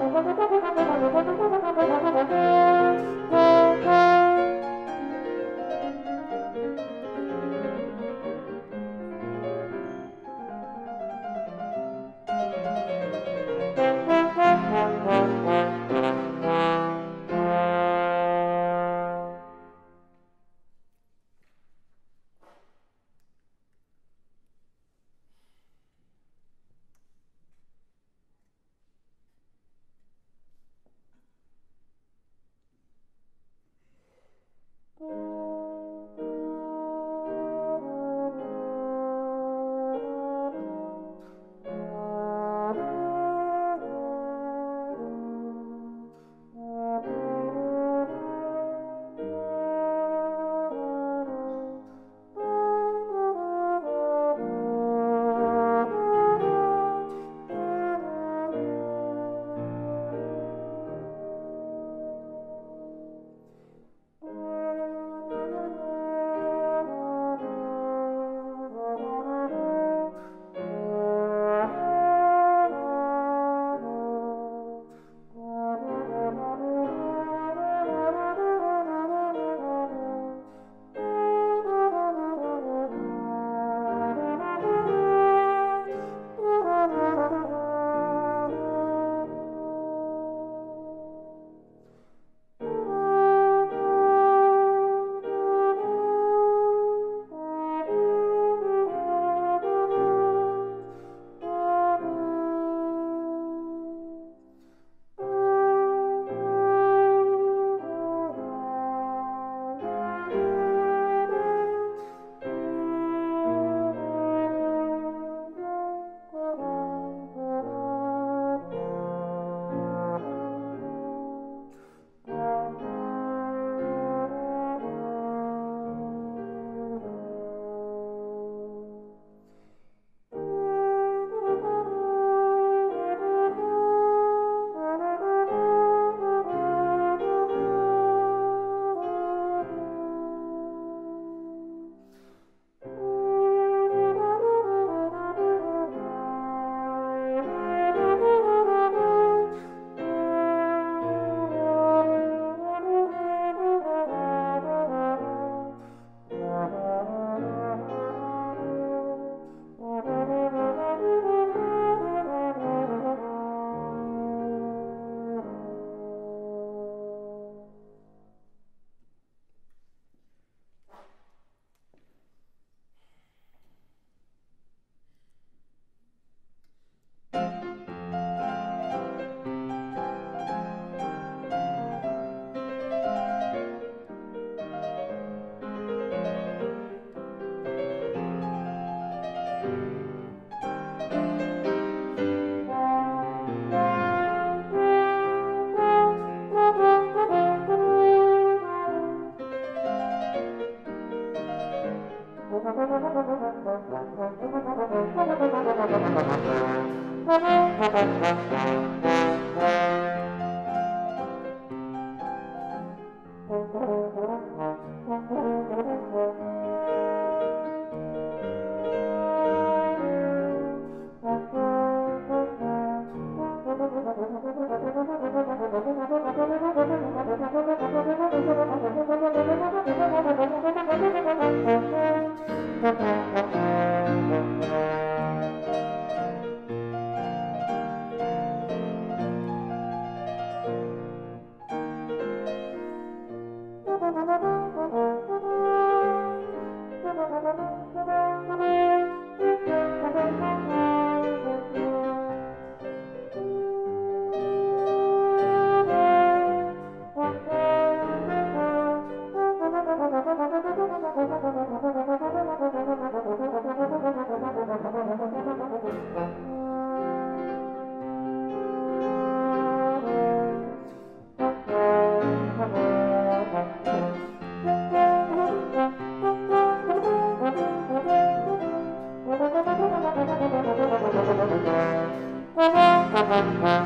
Thank you. Thank you. Thank